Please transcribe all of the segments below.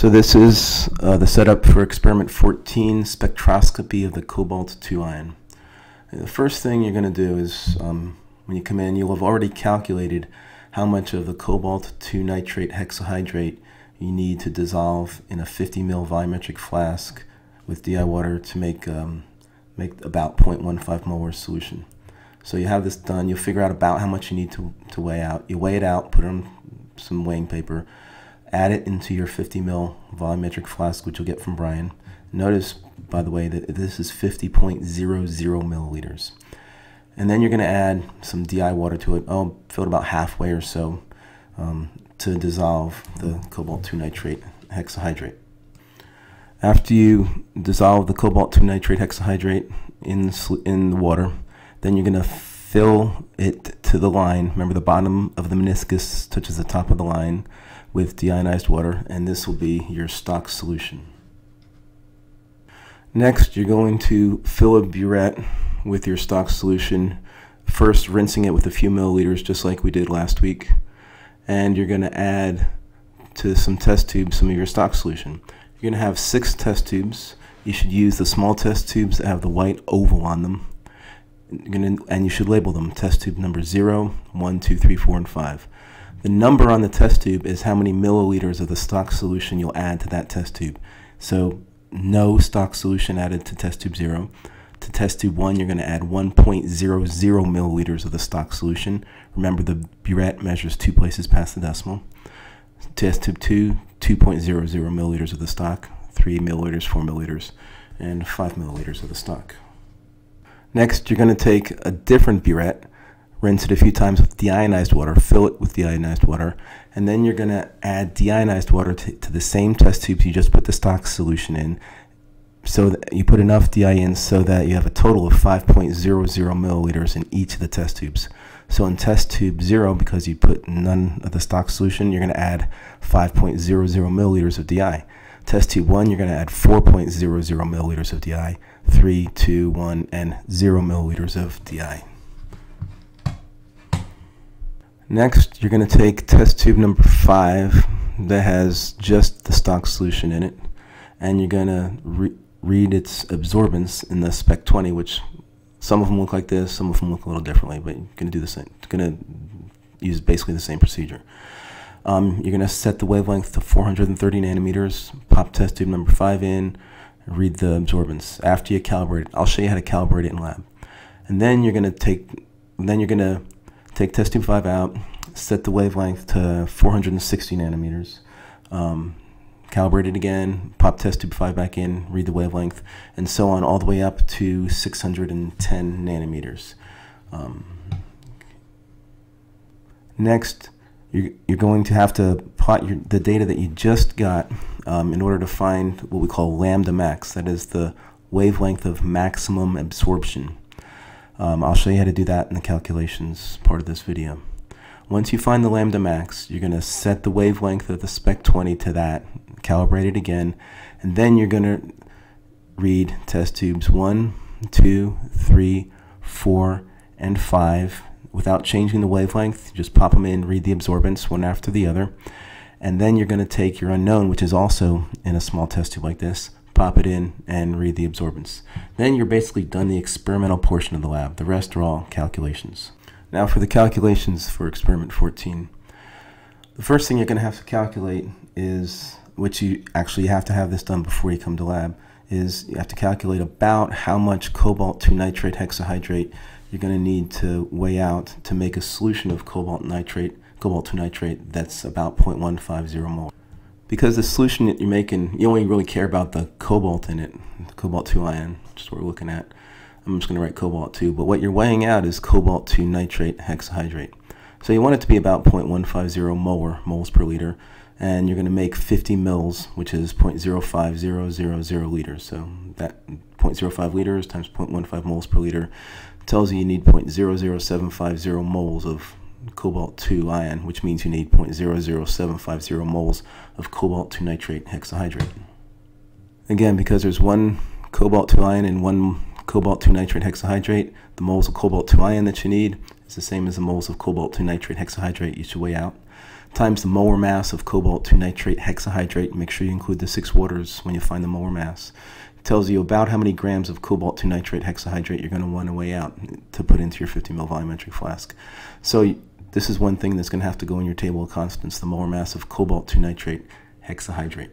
So this is uh, the setup for experiment 14, spectroscopy of the cobalt-2 ion. The first thing you're going to do is, um, when you come in, you'll have already calculated how much of the cobalt-2 nitrate hexahydrate you need to dissolve in a 50 ml volumetric flask with DI water to make, um, make about 0.15 molar solution. So you have this done, you'll figure out about how much you need to, to weigh out. You weigh it out, put it on some weighing paper, add it into your 50 ml volumetric flask, which you'll get from Brian. Notice, by the way, that this is 50.00 milliliters. And then you're going to add some DI water to it. Oh, fill it about halfway or so um, to dissolve the cobalt-2 nitrate hexahydrate. After you dissolve the cobalt-2 nitrate hexahydrate in, in the water, then you're going to fill it to the line. Remember, the bottom of the meniscus touches the top of the line with deionized water, and this will be your stock solution. Next, you're going to fill a burette with your stock solution, first rinsing it with a few milliliters, just like we did last week. And you're going to add to some test tubes some of your stock solution. You're going to have six test tubes. You should use the small test tubes that have the white oval on them. Gonna, and you should label them test tube number 0, 1, 2, 3, 4, and 5. The number on the test tube is how many milliliters of the stock solution you'll add to that test tube. So no stock solution added to test tube 0. To test tube 1, you're going to add 1.00 milliliters of the stock solution. Remember, the burette measures two places past the decimal. Test tube 2, 2.00 milliliters of the stock, 3 milliliters, 4 milliliters, and 5 milliliters of the stock. Next, you're going to take a different burette rinse it a few times with deionized water, fill it with deionized water, and then you're going to add deionized water to, to, the same test tubes you just put the stock solution in. So you put enough DI in so that you have a total of 5.00 milliliters in each of the test tubes. So in test tube 0, because you put none of the stock solution, you're going to add 5.00 milliliters of DI. Test tube 1, you're going to add 4.00 milliliters of DI, 3, 2, 1, and 0 milliliters of DI. Next, you're going to take test tube number five that has just the stock solution in it, and you're going to re read its absorbance in the spec 20, which some of them look like this, some of them look a little differently, but you're going to do the same. You're going to use basically the same procedure. Um, you're going to set the wavelength to 430 nanometers, pop test tube number five in, read the absorbance. After you calibrate it, I'll show you how to calibrate it in lab. And then you're going to take, then you're going to take test tube 5 out, set the wavelength to 460 nanometers, um, calibrate it again, pop test tube 5 back in, read the wavelength, and so on all the way up to 610 nanometers. Um, next, you're, you're going to have to plot your, the data that you just got um, in order to find what we call lambda max, that is the wavelength of maximum absorption. Um, I'll show you how to do that in the calculations part of this video. Once you find the lambda max, you're going to set the wavelength of the spec 20 to that, calibrate it again, and then you're going to read test tubes 1, 2, 3, 4, and 5 without changing the wavelength. Just pop them in, read the absorbance one after the other. And then you're going to take your unknown, which is also in a small test tube like this, pop it in, and read the absorbance. Then you're basically done the experimental portion of the lab. The rest are all calculations. Now for the calculations for experiment 14. The first thing you're going to have to calculate is, which you actually have to have this done before you come to lab, is you have to calculate about how much cobalt 2 nitrate hexahydrate you're going to need to weigh out to make a solution of cobalt nitrate, cobalt 2 nitrate that's about 0.150 mole because the solution that you're making, you only really care about the cobalt in it, the cobalt 2 ion, which is what we're looking at. I'm just going to write cobalt 2, but what you're weighing out is cobalt 2 nitrate hexahydrate. So you want it to be about 0.150 molar, moles per liter, and you're going to make 50 mils, which is 0.05000 liters. So that 0.05 liters times 0.15 moles per liter tells you you need 0.00750 moles of cobalt 2 ion, which means you need 0.00750 moles of cobalt 2 nitrate hexahydrate. Again, because there's one cobalt 2 ion and one cobalt 2 nitrate hexahydrate, the moles of cobalt 2 ion that you need is the same as the moles of cobalt 2 nitrate hexahydrate you should weigh out. times the molar mass of cobalt 2 nitrate hexahydrate. Make sure you include the six waters when you find the molar mass. It tells you about how many grams of cobalt 2 nitrate hexahydrate you're going to want to weigh out to put into your 50 ml volumetric flask. So this is one thing that's going to have to go in your table of constants, the molar mass of cobalt 2 nitrate hexahydrate.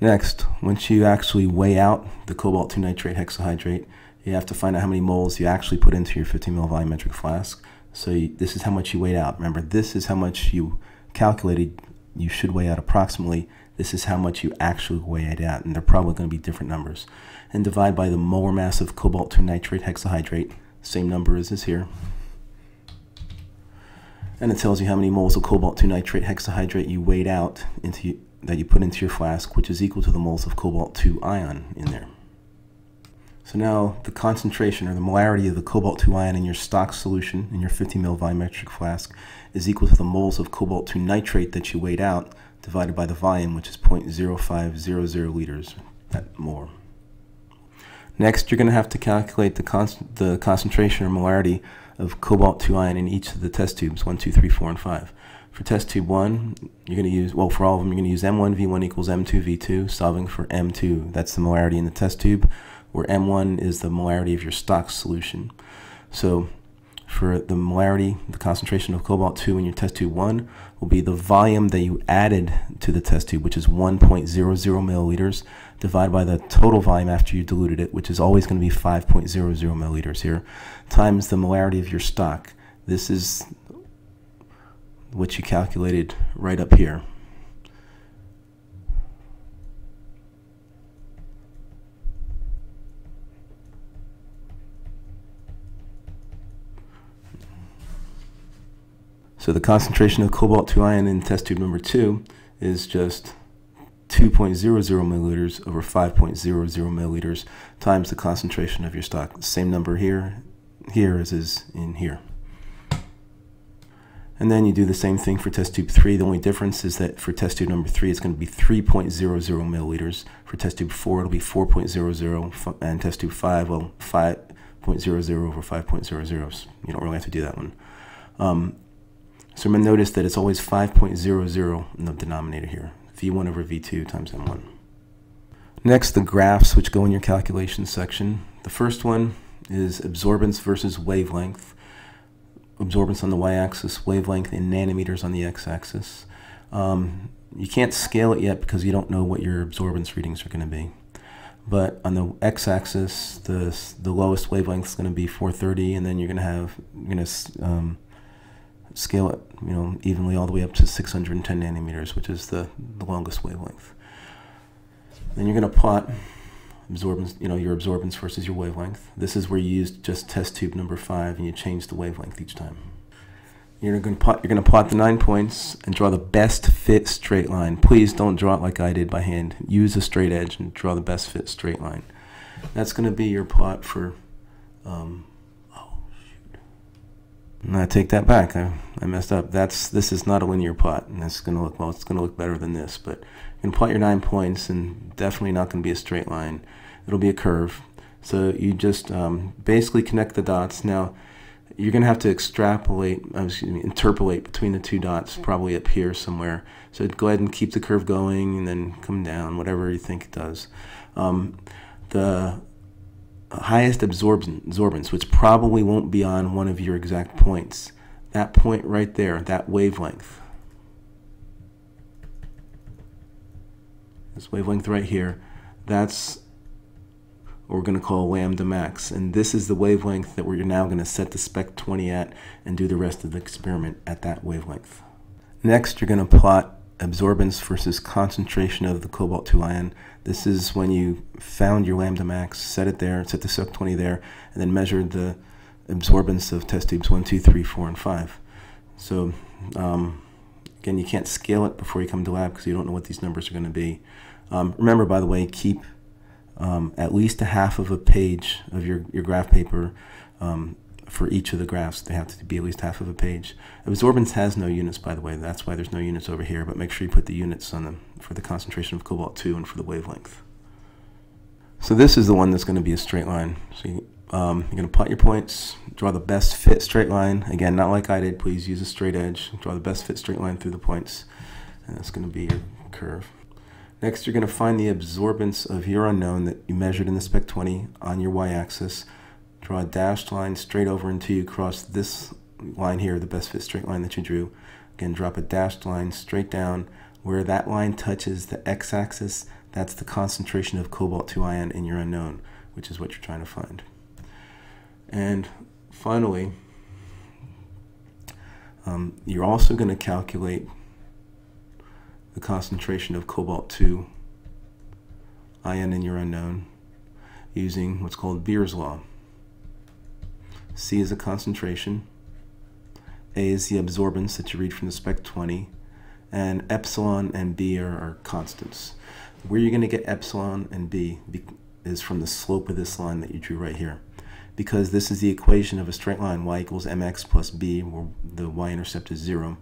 Next, once you actually weigh out the cobalt 2 nitrate hexahydrate, you have to find out how many moles you actually put into your 15 ml volumetric flask. So you, this is how much you weighed out. Remember, this is how much you calculated you should weigh out approximately. This is how much you actually weighed out, and they're probably going to be different numbers. And divide by the molar mass of cobalt 2 nitrate hexahydrate, same number as is here. And it tells you how many moles of cobalt 2 nitrate hexahydrate you weighed out into that you put into your flask, which is equal to the moles of cobalt 2 ion in there. So now the concentration or the molarity of the cobalt 2 ion in your stock solution in your 50 ml volumetric flask is equal to the moles of cobalt 2 nitrate that you weighed out divided by the volume, which is 0.0500 liters at more. Next, you're going to have to calculate the, con the concentration or molarity of cobalt 2 ion in each of the test tubes 1, 2, 3, 4, and 5. For test tube 1, you're going to use, well, for all of them, you're going to use M1V1 equals M2V2, solving for M2. That's the molarity in the test tube where M1 is the molarity of your stock solution. So for the molarity, the concentration of cobalt 2 in your test tube 1 will be the volume that you added to the test tube, which is 1.00 milliliters, divided by the total volume after you diluted it, which is always going to be 5.00 milliliters here, times the molarity of your stock. This is what you calculated right up here. So the concentration of cobalt 2 ion in test tube number 2 is just 2.00 milliliters over 5.00 milliliters times the concentration of your stock. Same number here, here as is in here. And then you do the same thing for test tube 3. The only difference is that for test tube number 3, it's going to be 3.00 milliliters. For test tube 4, it'll be 4.00. And test tube 5, well, 5.00 over 5.00. You don't really have to do that one. Um, so to notice that it's always 5.00 in the denominator here, V1 over V2 times M1. Next, the graphs which go in your calculation section. The first one is absorbance versus wavelength. Absorbance on the y-axis, wavelength in nanometers on the x-axis. Um, you can't scale it yet because you don't know what your absorbance readings are going to be. But on the x-axis, the the lowest wavelength is going to be 430, and then you're going to have you're going to um, scale it, you know, evenly all the way up to 610 nanometers, which is the, the longest wavelength. Then you're going to plot absorbance, you know, your absorbance versus your wavelength. This is where you use just test tube number five, and you change the wavelength each time. You're going to plot. You're going to plot the nine points and draw the best fit straight line. Please don't draw it like I did by hand. Use a straight edge and draw the best fit straight line. That's going to be your plot for um, I take that back. I, I messed up. That's this is not a linear plot, and it's going to look well. It's going to look better than this, but you can plot your nine points, and definitely not going to be a straight line. It'll be a curve. So you just um, basically connect the dots. Now you're going to have to extrapolate, uh, excuse me, interpolate between the two dots, probably up here somewhere. So go ahead and keep the curve going, and then come down, whatever you think it does. Um, the highest absorbance, which probably won't be on one of your exact points. That point right there, that wavelength. This wavelength right here, that's what we're going to call lambda max. And this is the wavelength that we're now going to set the spec 20 at and do the rest of the experiment at that wavelength. Next, you're going to plot absorbance versus concentration of the cobalt 2 ion. This is when you found your lambda max, set it there, set the sub 20 there, and then measured the absorbance of test tubes 1, 2, 3, 4, and 5. So um, again, you can't scale it before you come to lab because you don't know what these numbers are going to be. Um, remember, by the way, keep um, at least a half of a page of your, your graph paper um, for each of the graphs. They have to be at least half of a page. Absorbance has no units, by the way. That's why there's no units over here, but make sure you put the units on them for the concentration of cobalt 2 and for the wavelength. So this is the one that's going to be a straight line. So you, um, you're going to plot your points, draw the best fit straight line. Again, not like I did. Please use a straight edge. Draw the best fit straight line through the points. And that's going to be your curve. Next, you're going to find the absorbance of your unknown that you measured in the spec 20 on your y-axis. Draw a dashed line straight over until you cross this line here, the best fit straight line that you drew. Again, drop a dashed line straight down. Where that line touches the x-axis, that's the concentration of cobalt-2 ion in your unknown, which is what you're trying to find. And finally, um, you're also going to calculate the concentration of cobalt-2 ion in your unknown using what's called Beer's law. C is the concentration, A is the absorbance that you read from the spec 20, and epsilon and B are, are constants. Where you're going to get epsilon and B is from the slope of this line that you drew right here. Because this is the equation of a straight line, y equals mx plus b, where the y-intercept is 0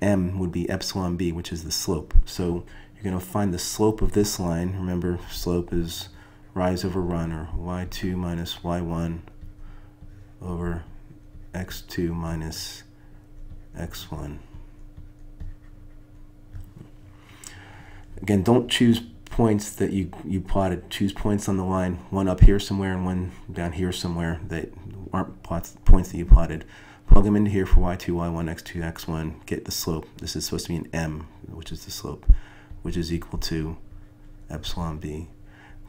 m would be epsilon b, which is the slope. So you're going to find the slope of this line. Remember, slope is rise over run, or y2 minus y1 over x2 minus x1. Again, don't choose points that you, you plotted. Choose points on the line, one up here somewhere and one down here somewhere that aren't plots, points that you plotted. Plug them into here for y2, y1, x2, x1. Get the slope. This is supposed to be an m, which is the slope, which is equal to epsilon b.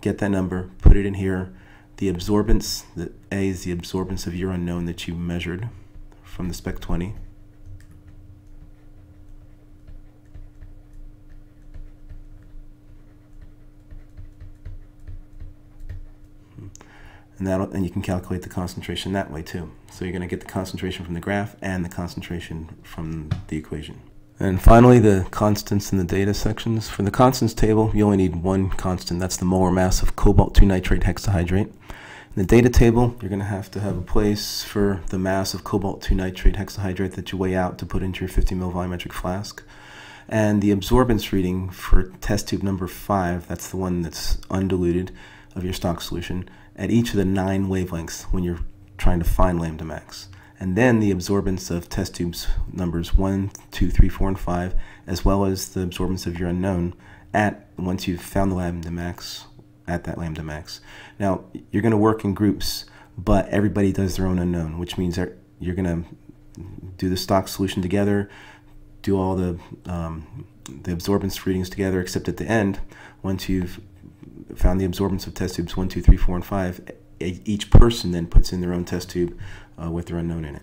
Get that number, put it in here. The absorbance, the A is the absorbance of your unknown that you measured from the spec 20. and that and you can calculate the concentration that way too. So you're going to get the concentration from the graph and the concentration from the equation. And finally, the constants in the data sections. For the constants table, you only need one constant. That's the molar mass of cobalt-2 nitrate hexahydrate. In the data table, you're going to have to have a place for the mass of cobalt-2 nitrate hexahydrate that you weigh out to put into your 50 ml volumetric flask. And the absorbance reading for test tube number 5, that's the one that's undiluted of your stock solution, at each of the nine wavelengths when you're trying to find lambda max. And then the absorbance of test tubes numbers 1, 2, 3, 4, and 5, as well as the absorbance of your unknown at once you've found the lambda max at that lambda max. Now, you're going to work in groups, but everybody does their own unknown, which means that you're going to do the stock solution together, do all the um, the absorbance readings together, except at the end, once you've found the absorbance of test tubes 1, 2, 3, 4, and 5. Each person then puts in their own test tube uh, with their unknown in it.